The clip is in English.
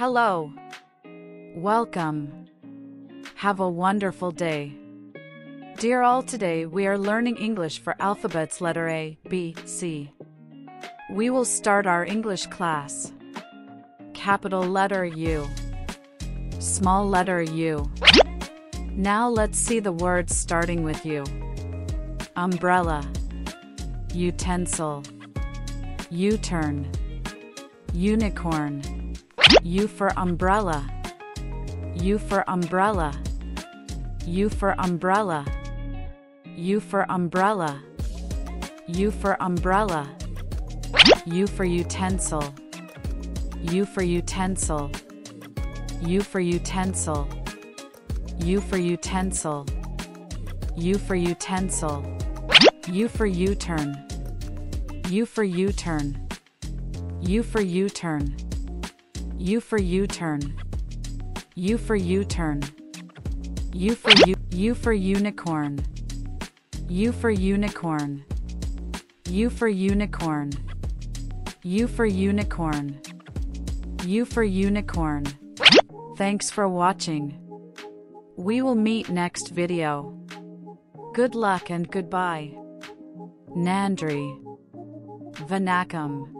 Hello. Welcome. Have a wonderful day. Dear all, today we are learning English for alphabets letter A, B, C. We will start our English class. Capital letter U. Small letter U. Now let's see the words starting with U. Umbrella. Utensil. U-turn. Unicorn. U for umbrella. U for umbrella. U for umbrella. U for umbrella. U for umbrella. U for utensil. U for utensil. U for utensil. U for utensil. U for utensil. U for U-turn. U for U-turn. U for U-turn. U for U-turn. U for U-turn. U for U U for unicorn. U for unicorn. U for unicorn. U for unicorn. U for unicorn. Thanks for watching. We will meet next video. Good luck and goodbye. Nandri. Vanakkam.